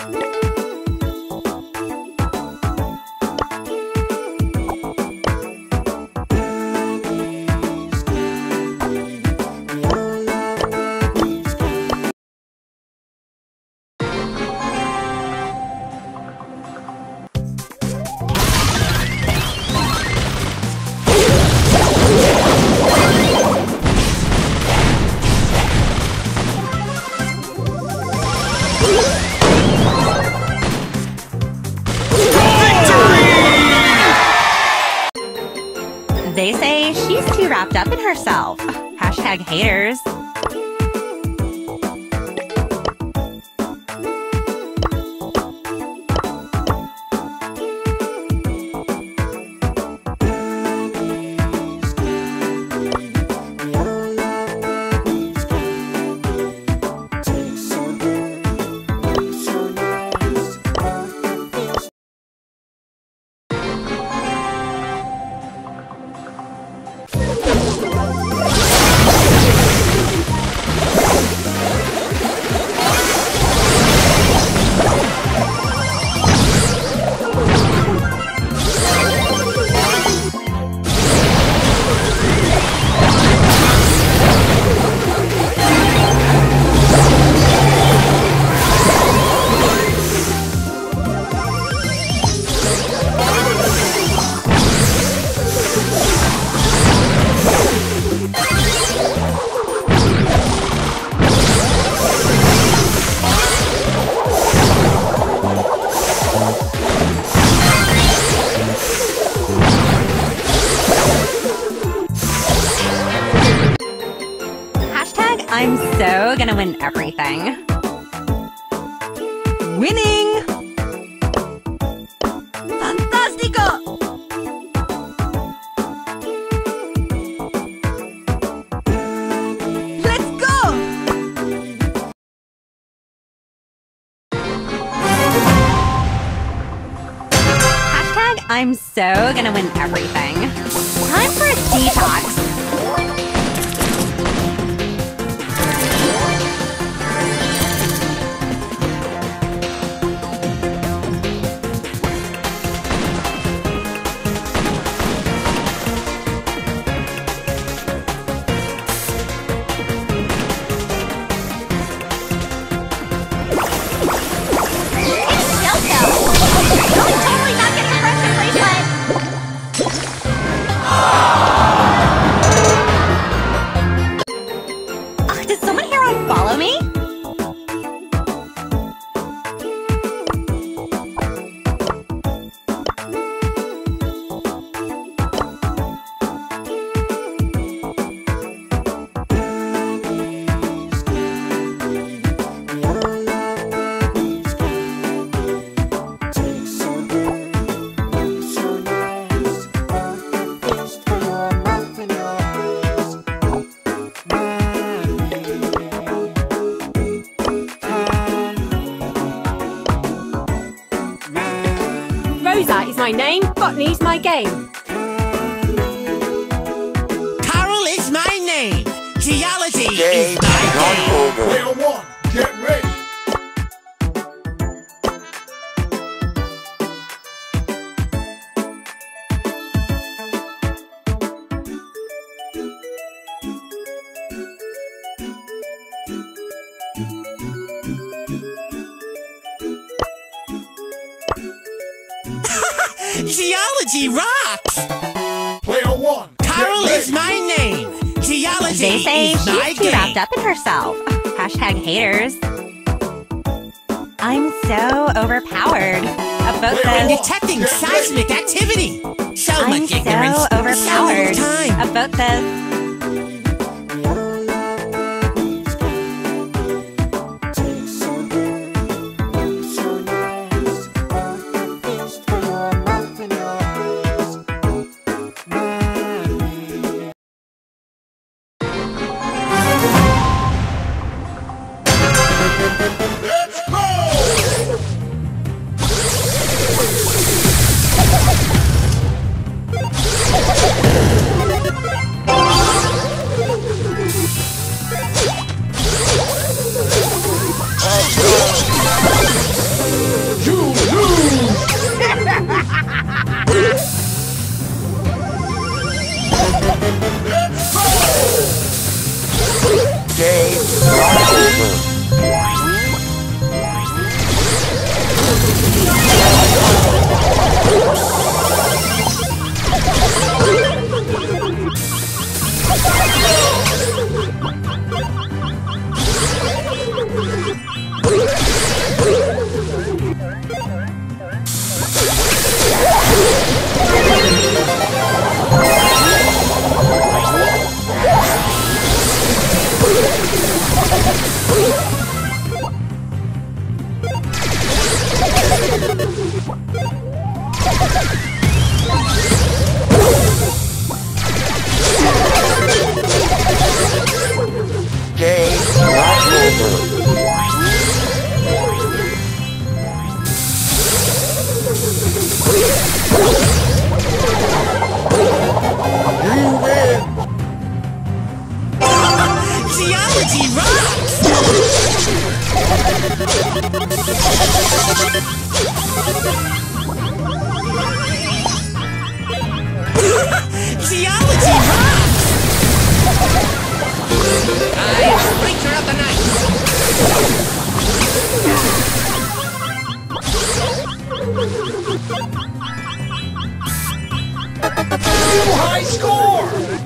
They wrapped up in herself. Hashtag haters. Gonna win everything. Winning! Fantastico! Let's go! I'm so gonna win everything. Time for a detox. Rosa is my name, botany's my game. Carl is my name. Geology Game is my game. over. Player one, get ready. Geology rocks. Player one, Carl is my name. Geology They say is my she's too game. wrapped up in herself. Hashtag haters. I'm so overpowered. A boat I'm the detecting seismic activity. So I'm much ignorance. so So overpowered. little time. A boat the Hey! I am creature of the night! High score!